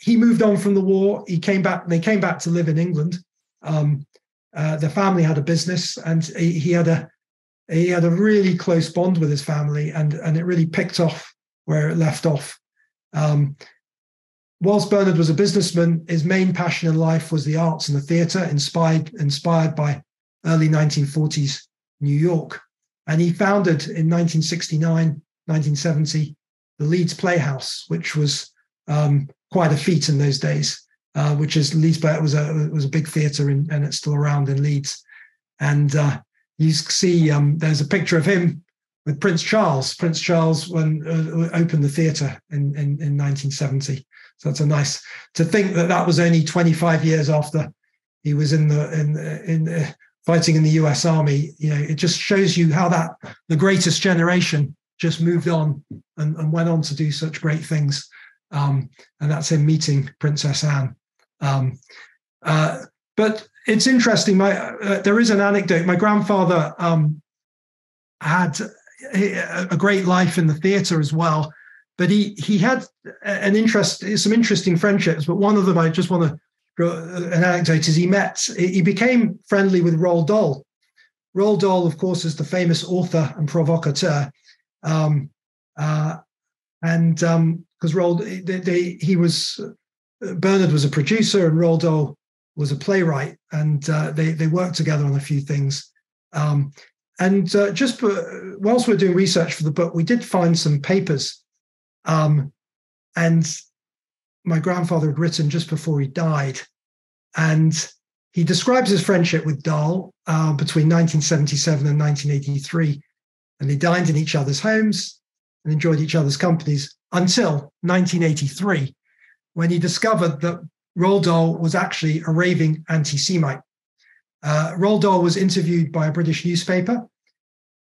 he moved on from the war. He came back. They came back to live in England. Um, uh, the family had a business, and he, he, had a he had a really close bond with his family, and and it really picked off where it left off. Um, whilst Bernard was a businessman, his main passion in life was the arts and the theatre, inspired inspired by early 1940s New York. And he founded in 1969, 1970, the Leeds Playhouse, which was um, quite a feat in those days. Uh, which is Leeds Playhouse was a was a big theatre and it's still around in Leeds. And uh, you see, um, there's a picture of him with Prince Charles. Prince Charles when uh, opened the theatre in, in in 1970. So that's a nice to think that that was only 25 years after he was in the in in uh, fighting in the U.S. Army. You know, it just shows you how that the greatest generation just moved on and, and went on to do such great things. Um, and that's him meeting Princess Anne. Um, uh, but it's interesting. My uh, there is an anecdote. My grandfather um, had a great life in the theatre as well but he he had an interest, some interesting friendships. But one of them I just want to an anecdote is he met, he became friendly with Roald Dahl. Roald Dahl, of course, is the famous author and provocateur, um, uh, and because um, Roald, they, they, he was Bernard was a producer and Dahl was a playwright, and uh, they they worked together on a few things. Um, and uh, just whilst we we're doing research for the book, we did find some papers um, and my grandfather had written just before he died. And he describes his friendship with Dahl uh, between 1977 and 1983. And they dined in each other's homes and enjoyed each other's companies until 1983, when he discovered that Roald Dahl was actually a raving anti Semite. Uh, Roald Dahl was interviewed by a British newspaper,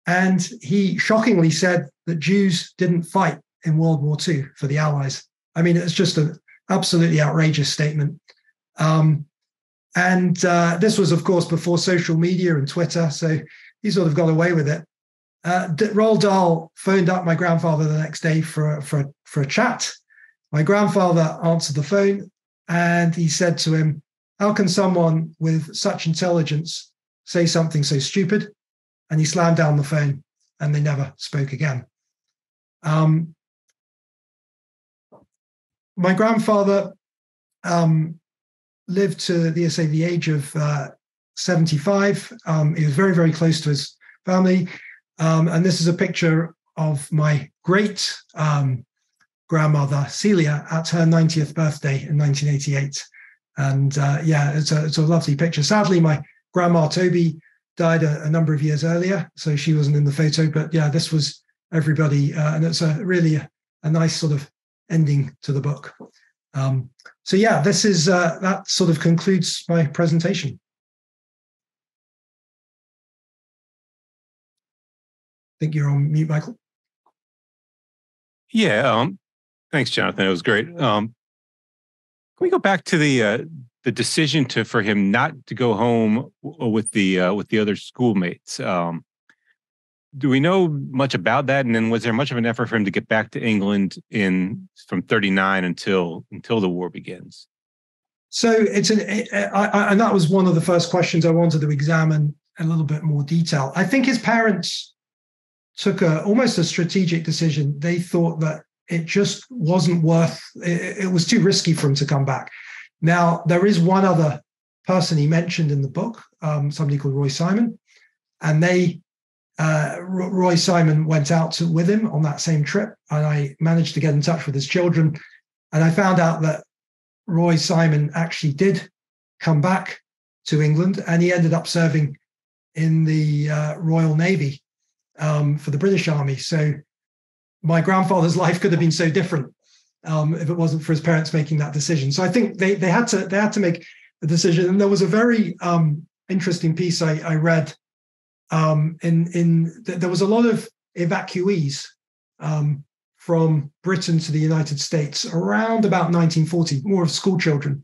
and he shockingly said that Jews didn't fight in World War II for the Allies. I mean, it's just an absolutely outrageous statement. Um, and uh, this was, of course, before social media and Twitter, so he sort of got away with it. Uh, Roald Dahl phoned up my grandfather the next day for for for a chat. My grandfather answered the phone, and he said to him, "How can someone with such intelligence say something so stupid?" And he slammed down the phone, and they never spoke again. Um, my grandfather um, lived to the say the age of uh, 75. Um, he was very very close to his family, um, and this is a picture of my great um, grandmother Celia at her 90th birthday in 1988. And uh, yeah, it's a it's a lovely picture. Sadly, my grandma Toby died a, a, number of years earlier, so she wasn't in the photo. But yeah, this was everybody, uh, and it's a really a, a nice sort of ending to the book. Um, so yeah, this is uh, that sort of concludes my presentation. Think you're on mute, Michael. Yeah. Um, thanks, Jonathan. It was great. Um, can we go back to the uh, the decision to for him not to go home with the uh, with the other schoolmates? Um, do we know much about that? And then was there much of an effort for him to get back to England in from 39 until until the war begins? So it's an, I, I, and that was one of the first questions I wanted to examine a little bit more detail. I think his parents took a almost a strategic decision. They thought that it just wasn't worth. It, it was too risky for him to come back. Now there is one other person he mentioned in the book, um, somebody called Roy Simon, and they uh, Roy Simon went out to, with him on that same trip, and I managed to get in touch with his children. And I found out that Roy Simon actually did come back to England, and he ended up serving in the uh, Royal Navy um, for the British Army. So my grandfather's <laughs> life could have been so different um, if it wasn't for his parents making that decision. So I think they they had to they had to make a decision. And there was a very um, interesting piece I, I read um, in in there was a lot of evacuees um, from Britain to the United States around about 1940, more of school children,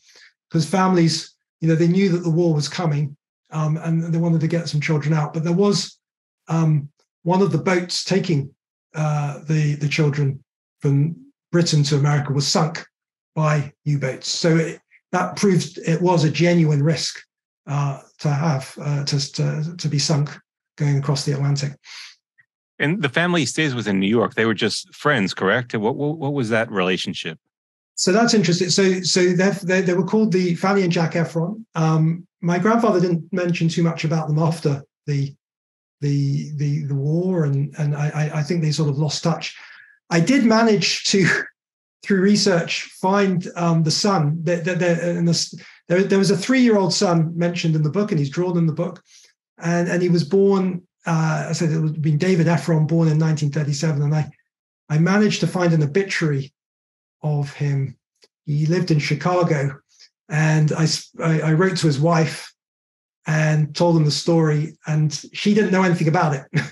because families, you know, they knew that the war was coming um, and they wanted to get some children out. But there was um, one of the boats taking uh, the the children from Britain to America was sunk by U-boats, so it, that proved it was a genuine risk uh, to have uh, to, to to be sunk going across the Atlantic. And the family stays with in New York. They were just friends, correct? What what, what was that relationship? So that's interesting. So so they they were called the Fanny and Jack Efron. Um, my grandfather didn't mention too much about them after the the the the war, and and I I think they sort of lost touch. I did manage to <laughs> through research find um, the son. That the, there, there was a three year old son mentioned in the book, and he's drawn in the book, and and he was born. Uh, I said it would been David Efron, born in 1937, and I I managed to find an obituary of him. He lived in Chicago, and I, I wrote to his wife and told them the story, and she didn't know anything about it.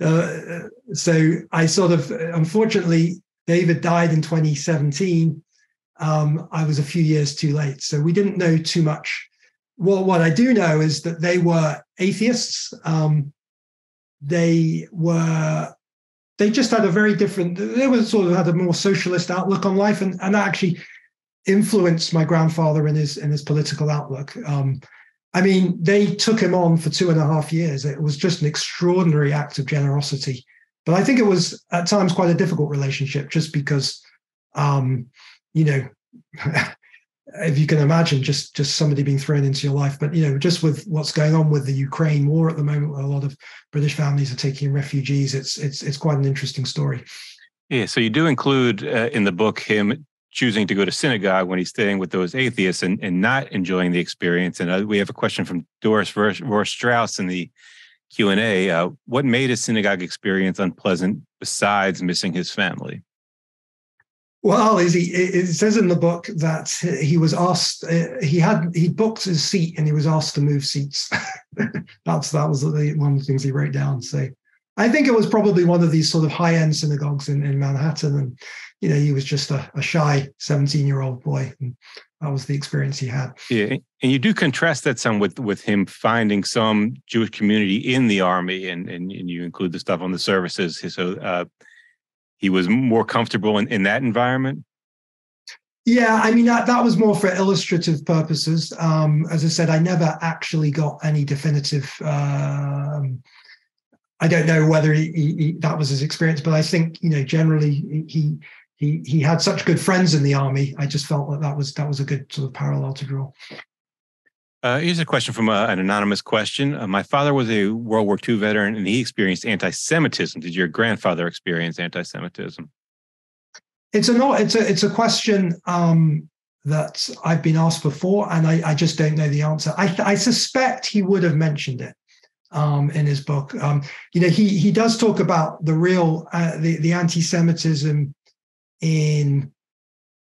<laughs> uh, so I sort of, unfortunately, David died in 2017. Um, I was a few years too late, so we didn't know too much. Well, what I do know is that they were atheists. Um, they were they just had a very different they were sort of had a more socialist outlook on life and, and that actually influenced my grandfather in his in his political outlook um, i mean they took him on for two and a half years. It was just an extraordinary act of generosity. But i think it was at times quite a difficult relationship just because um, you know <laughs> if you can imagine just just somebody being thrown into your life. But you know just with what's going on with the ukraine war at the moment where a lot of british families are taking refugees it's it's it's quite an interesting story. Yeah so you do include uh, in the book him choosing to go to synagogue when he's staying with those atheists and, and not enjoying the experience and uh, we have a question from doris rohr strauss in the q&a uh, what made his synagogue experience unpleasant besides missing his family well, is he? It says in the book that he was asked. Uh, he had he booked his seat and he was asked to move seats. <laughs> That's that was the, one of the things he wrote down. So, I think it was probably one of these sort of high end synagogues in, in Manhattan, and you know he was just a, a shy seventeen year old boy, and that was the experience he had. Yeah, and you do contrast that some with with him finding some Jewish community in the army, and and, and you include the stuff on the services. So. Uh, he was more comfortable in, in that environment? Yeah, I mean that that was more for illustrative purposes. Um, as I said, I never actually got any definitive. Um, I don't know whether he, he, that was his experience, but I think you know generally he he he had such good friends in the army. I just felt that that was that was a good sort of parallel to draw. Uh, here's a question from uh, an anonymous question. Uh, my father was a World War II veteran and he experienced anti Semitism. Did your grandfather experience anti Semitism? It's a it's a it's a question um, that I've been asked before, and I, I just don't know the answer. I, I suspect he would have mentioned it um, in his book. Um, you know, he he does talk about the real uh, the the anti-Semitism in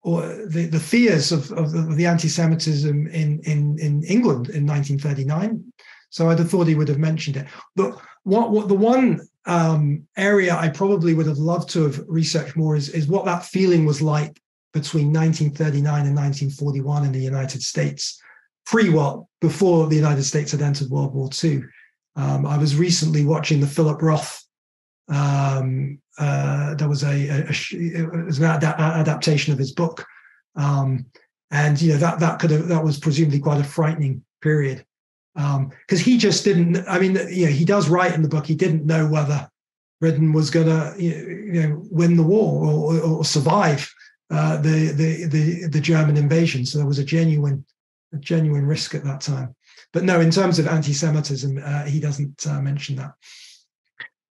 or the, the fears of, of the, the anti-Semitism in, in, in England in 1939. So I'd have thought he would have mentioned it. But what, what the one um, area I probably would have loved to have researched more is, is what that feeling was like between 1939 and 1941 in the United States, pre what before the United States had entered World War II. Um, I was recently watching the Philip Roth um, uh, there was a, a, a was an ad- adaptation of his book, um, and you know that that could have that was presumably quite a frightening period because um, he just didn't. I mean, you know, he does write in the book. He didn't know whether Britain was going to you know win the war or, or survive uh, the, the the the German invasion. So there was a genuine a genuine risk at that time. But no, in terms of anti-Semitism, uh, he doesn't uh, mention that.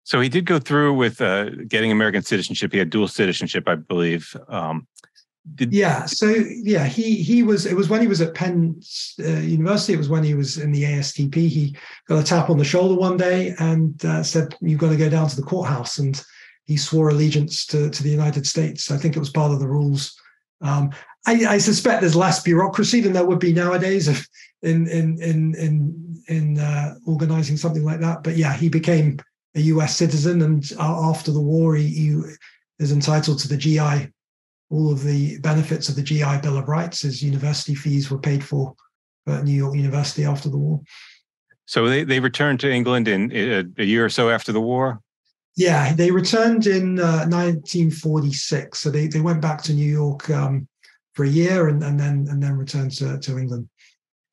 So he did go through with uh, getting American citizenship. He had dual citizenship, I believe. Um, did... Yeah. So yeah, he he was. It was when he was at Penn uh, University. It was when he was in the ASTP. He got a tap on the shoulder one day and uh, said, "You've got to go down to the courthouse." And he swore allegiance to to the United States. I think it was part of the rules. Um, I, I, suspect there's less bureaucracy than there would be nowadays in in in in in uh, organizing something like that. But yeah, he became a US citizen, and after the war, he, he is entitled to the GI, all of the benefits of the GI Bill of Rights. His university fees were paid for at New York University after the war. So they, they returned to England in a, a year or so after the war? Yeah, they returned in uh, 1946. So they, they went back to New York um, for a year and, and then and then returned to, to England.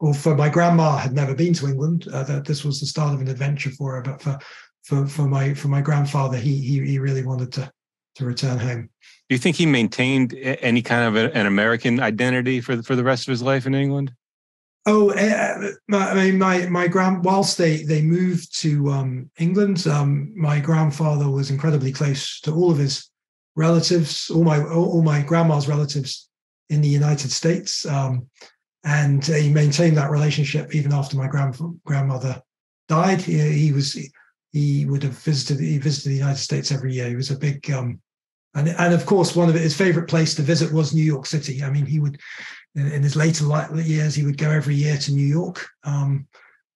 Or for my grandma had never been to England. Uh, that this was the start of an adventure for her. But for for for my for my grandfather, he he he really wanted to to return home. Do you think he maintained any kind of a, an American identity for the, for the rest of his life in England? Oh, uh, I mean, my my grand whilst they they moved to um, England, um, my grandfather was incredibly close to all of his relatives, all my all, my grandma's relatives in the United States, um, and he maintained that relationship even after my grand grandmother died. He, he, was he would have visited he visited the United States every year. He was a big um, and and of course one of his favorite place to visit was New York City. I mean, he would in, in his later years, he would go every year to New York. Um,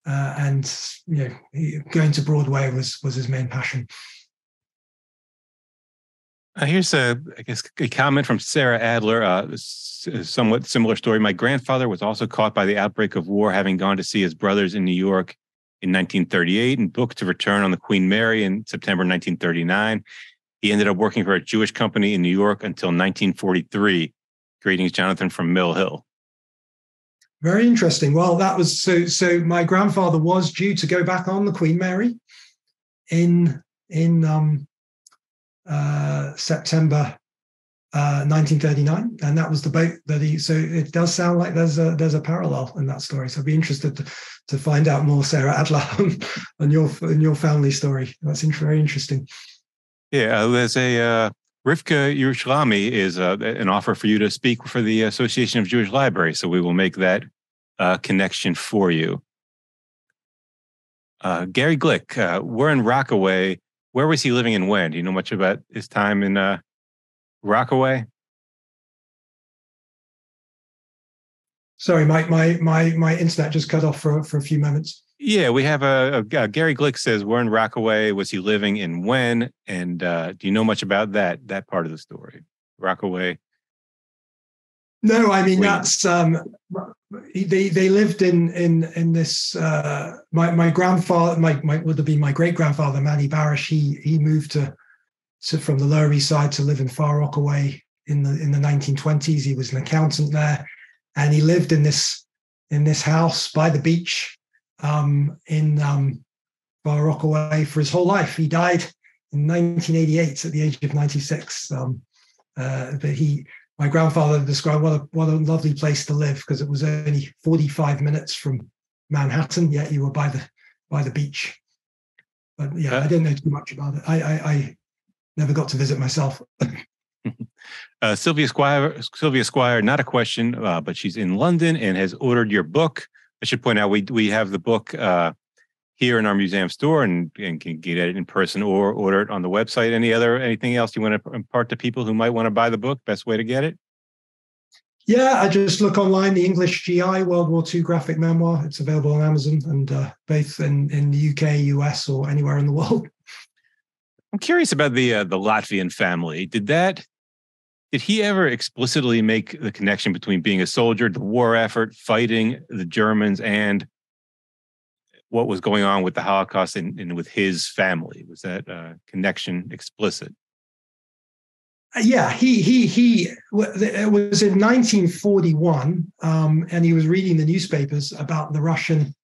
uh, and you know, he, going to Broadway was was his main passion. Uh, here's a, I guess, a comment from Sarah Adler. Uh, somewhat similar story. My grandfather was also caught by the outbreak of war, having gone to see his brothers in New York in 1938 and booked to return on the Queen Mary in September 1939. He ended up working for a Jewish company in New York until 1943. Greetings, Jonathan from Mill Hill. Very interesting. Well, that was so. So my grandfather was due to go back on the Queen Mary in in um, uh, September uh, 1939, and that was the boat that he. So it does sound like there's a there's a parallel in that story. So I'd be interested to, to find out more, Sarah Adler, <laughs> on, your on your family story. That's very interesting. Yeah, uh, there's a uh, Rivka Yerushalmi is uh, an offer for you to speak for the Association of Jewish Libraries. So we will make that uh, connection for you. Uh, Gary Glick, uh, we're in Rockaway. Where was he living and when? Do you know much about his time in uh, Rockaway? Sorry, my, my, my, my internet just cut off for, for a few moments. Yeah, we have a, a, a, Gary Glick says Where in Rockaway. Was he living in when? And uh, do you know much about that that part of the story? Rockaway. No, I mean that's um, they they lived in in in this. Uh, my my grandfather, my my would have been my great grandfather Manny Barish. He he moved to to from the Lower East Side to live in Far Rockaway in the in the 1920s. He was an accountant there, and he lived in this in this house by the beach um, in um, Far Rockaway for his whole life. He died in 1988 at the age of 96. Um, uh, but he, my grandfather described what a what a lovely place to live because it was only 45 minutes from Manhattan, yet you were by the by the beach. But yeah, uh, I didn't know too much about it. I I, I never got to visit myself. <laughs> uh, Sylvia Squire, Sylvia Squire, not a question, uh, but she's in London and has ordered your book. I should point out we we have the book uh, here in our museum store and, and can get it in person or order it on the website. Any other anything else you want to impart to people who might want to buy the book? Best way to get it? Yeah, I just look online. The English GI World War II graphic memoir. It's available on Amazon and uh, both in in the UK, US, or anywhere in the world. I'm curious about the uh, the Latvian family. Did that did he ever explicitly make the connection between being a soldier, the war effort, fighting the Germans, and what was going on with the Holocaust and, and with his family? Was that uh, connection explicit? Uh, yeah, he he he. It was in 1941, um, and he was reading the newspapers about the Russian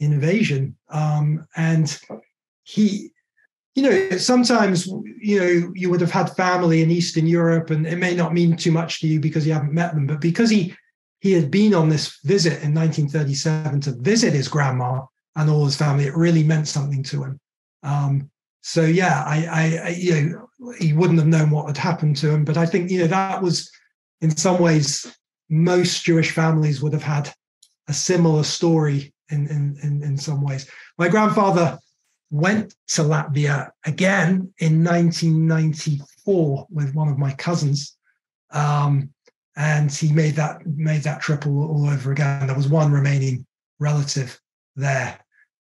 invasion, um, and he you know, sometimes, you know, you would have had family in Eastern Europe and it may not mean too much to you because you haven't met them, but because he he had been on this visit in 1937 to visit his grandma and all his family, it really meant something to him. Um, so yeah, I, I, I, you know, he wouldn't have known what had happened to him, but I think you know that was, in some ways, most Jewish families would have had a similar story in in in, in some ways. My grandfather went to Latvia again in 1994 with one of my cousins. Um, and he made that made that trip all, all, over again. There was one remaining relative there.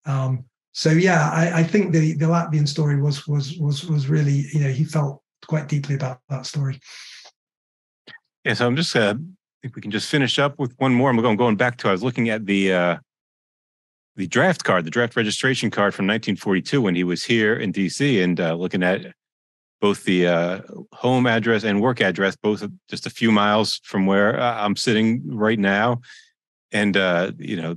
Um, so yeah, I, I, think the, the Latvian story was was was was really you know he felt quite deeply about that story. Yeah, so I'm just uh, if we can just finish up with one more. I'm going going back to I was looking at the uh, the draft card, the draft registration card from 1942 when he was here in DC and uh, looking at both the uh, home address and work address, both just a few miles from where uh, I'm sitting right now. and uh, you know,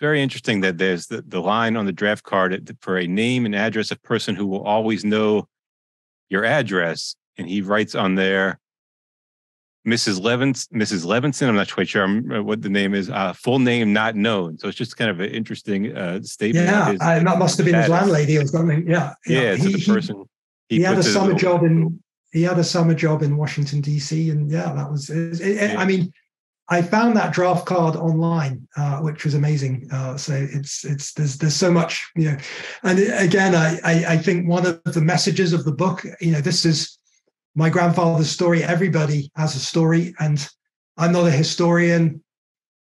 very interesting that there's the, the line on the draft card for a name and address of person who will always know your address, and he writes on there. Mrs. Levinson, Mrs. Levinson, I'm not quite sure uh, what the name is. Uh, full name not known. So it's just kind of an interesting uh, statement. Yeah, his, that must have been his landlady or something. Yeah, yeah. yeah he, the person. He, he had a summer job in. He had a summer job in Washington D.C. and yeah, that was. It, it, yeah. I mean, I found that draft card online, uh, which was amazing. Uh, so it's it's there's there's so much you know, and again, I, I, I think one of the messages of the book, you know, this is my grandfather's story. Everybody has a story, and I'm not a historian.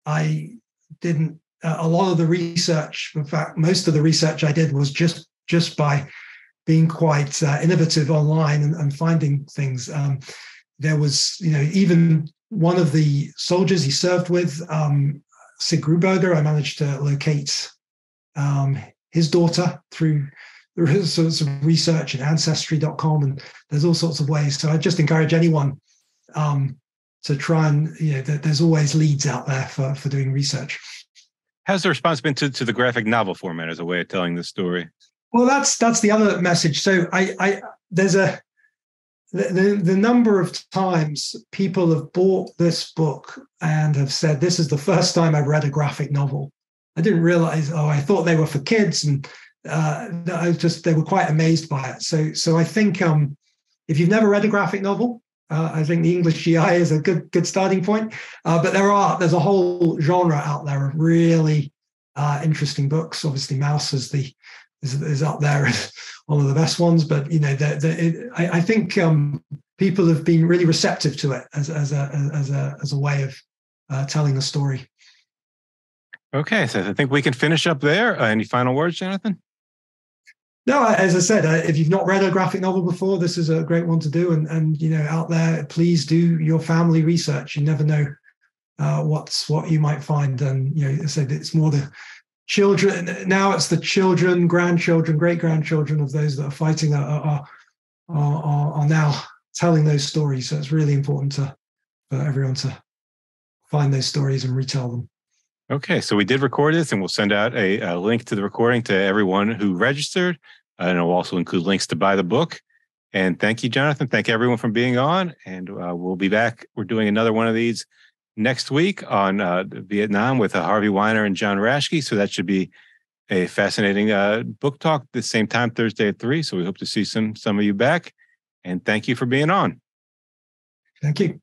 I didn't uh, a lot of the research. In fact, most of the research I did was just just by being quite uh, innovative online and, and finding things. Um, there was, you know, even one of the soldiers he served with, um, Sig Gruberger, I managed to locate um, his daughter through sorts of research and ancestry.com and there's all sorts of ways. So i just encourage anyone um, to try and you know there's always leads out there for for doing research. How's the response been to, to the graphic novel format as a way of telling the story? Well that's that's the other message. So i i there's a the, the, number of times people have bought this book and have said, This is the first time I've read a graphic novel. I didn't realize, oh, I thought they were for kids. And uh, I was just, they were quite amazed by it. So, so I think um, if you've never read a graphic novel, uh, I think the English GI is a good good starting point. Uh, but there are there's a whole genre out there of really uh, interesting books. Obviously, Maus is the is, is up there as <laughs> one of the best ones. But you know, the, the, it, I, I, think um, people have been really receptive to it as, as a as a as a way of uh, telling a story. Okay, so I think we can finish up there. Uh, any final words, Jonathan? No, as I said, uh, if you've not read a graphic novel before, this is a great one to do. And and you know, out there, please do your family research. You never know uh, what's what you might find. And you know, I said it's more the children now it's the children grandchildren great grandchildren of those that are fighting are, are, are, are now telling those stories. So it's really important to for everyone to find those stories and retell them. Okay so we did record this and we'll send out a, a link to the recording to everyone who registered and it'll also include links to buy the book. And thank you jonathan. Thank everyone for being on and uh, we'll be back. We're doing another one of these next week on uh, Vietnam with uh, Harvey Weiner and John Rashke. So that should be a fascinating uh, book talk the same time Thursday at three. So we hope to see some some of you back. And thank you for being on. Thank you.